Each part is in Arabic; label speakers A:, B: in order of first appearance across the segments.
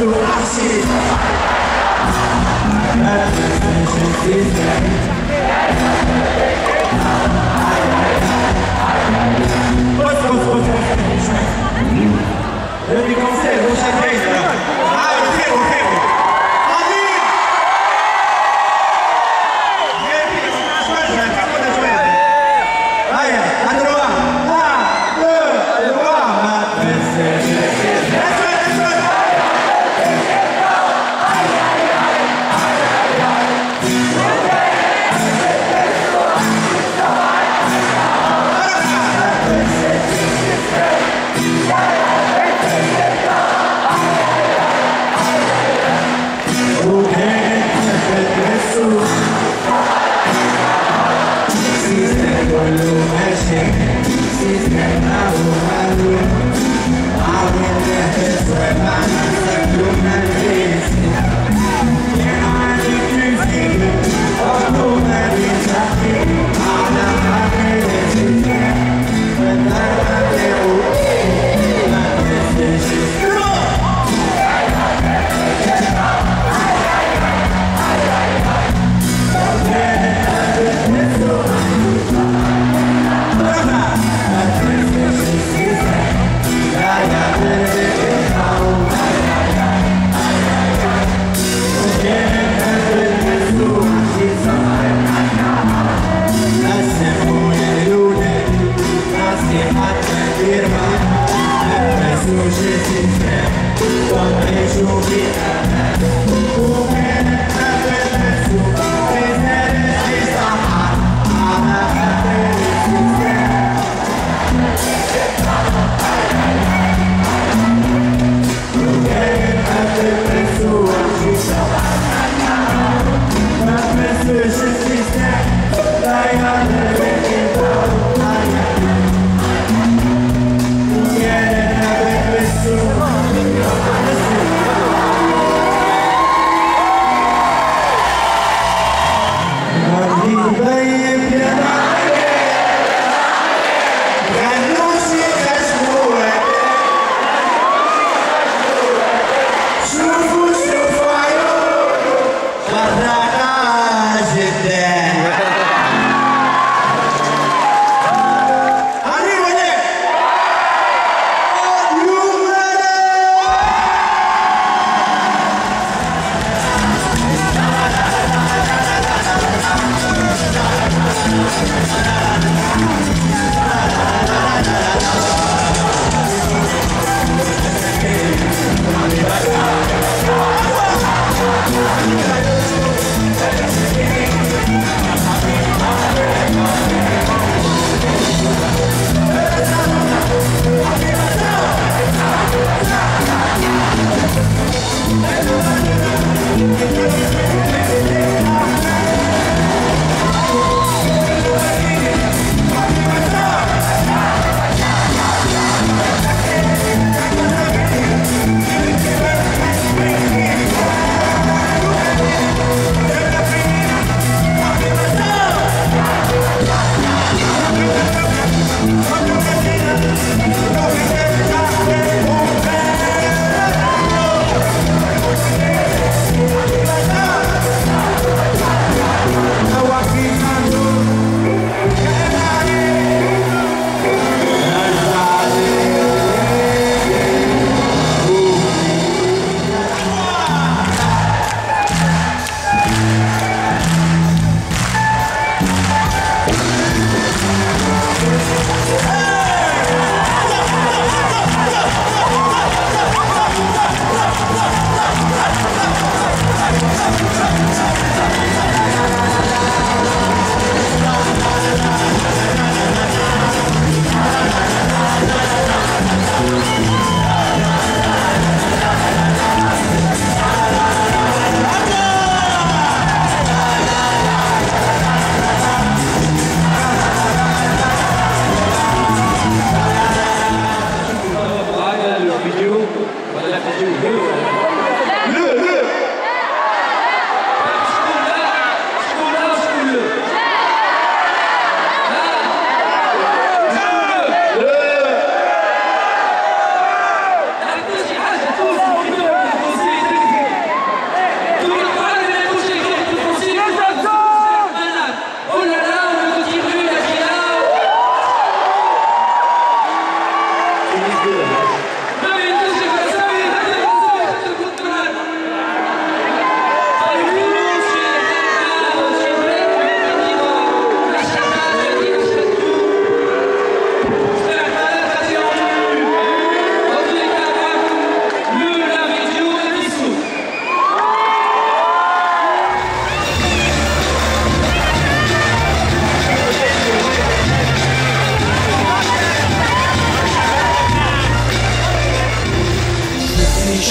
A: Eu me conservo, já tem.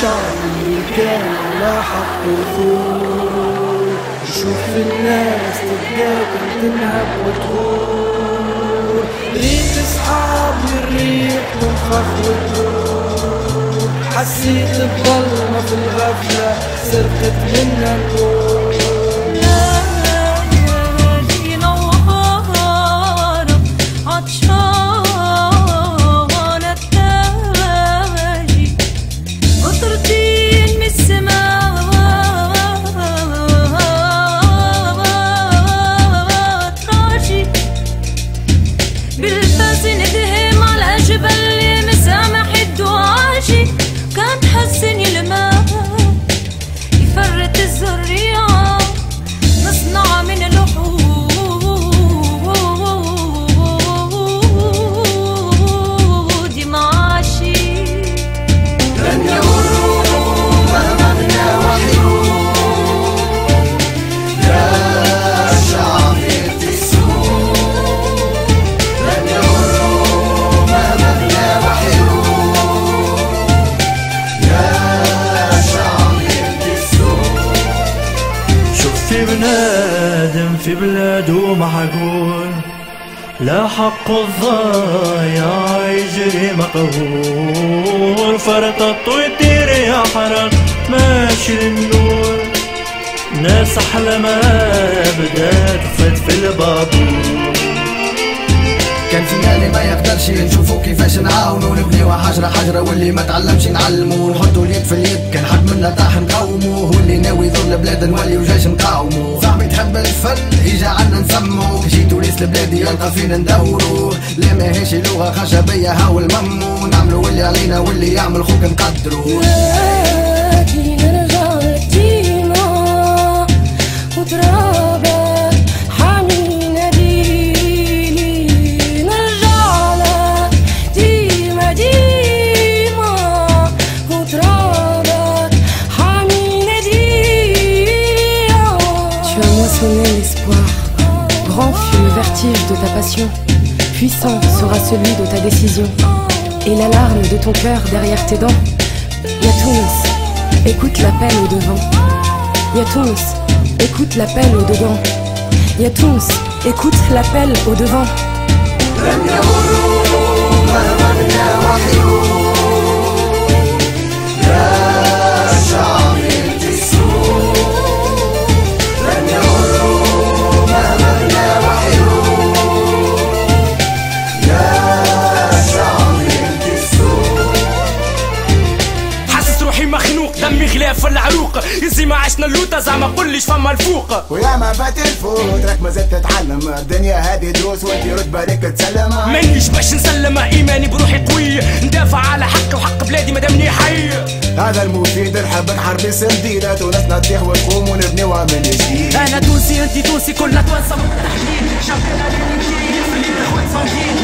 A: شعبي كان على حق وثور نشوف الناس تتقابل تنهب وتغور ريت أصحاب الريح والخف والدور حسيت بظلمة في الغفلة سرقت منا النور.
B: معقول لا حق الضايع يجري مقهور. فرطت ويطير يا حرام ماشي النور. ناس أحلى ما بدات في البابور.
C: كان فينا ما يقدرش نشوفو كيفاش نعاونو نبنيو حجرة حجرة واللي ما تعلمش نعلمو نحطو اليد في اليد كان حد منا طاح نقاومو واللي ناوي يضر البلاد نوليو جيش نقاومو صاحبي تحب الفن يجا عنا نسمو جيتو ريس البلاد يلقى فينا ندورو لا ماهيش لغة خشبية؟ هاو الممو نعملو واللي علينا واللي يعمل خوك نقدرو
D: de ta passion. Puissant sera celui de ta décision. Et l'alarme de ton cœur derrière tes dents. Yatouns, écoute l'appel au devant. Yatouns, écoute l'appel au devant. Yatouns, écoute l'appel au devant.
E: فوق
F: ويا ما فات الفوت راك مازال تتعلم. الدنيا هذه دروس وانت رد بالك تسلم
E: مانيش باش نسلم إيماني بروحي قوي. ندافع على حقي وحق بلادي مادامني حي.
F: هذا المفيد نحب حربي سردينا تونسنا تطيح ونقوم ونبنيوها من جديد.
E: أنا تونسي انت تونسي. كلنا توانسة من التحليل شافينا اللي في الاخوات واقفين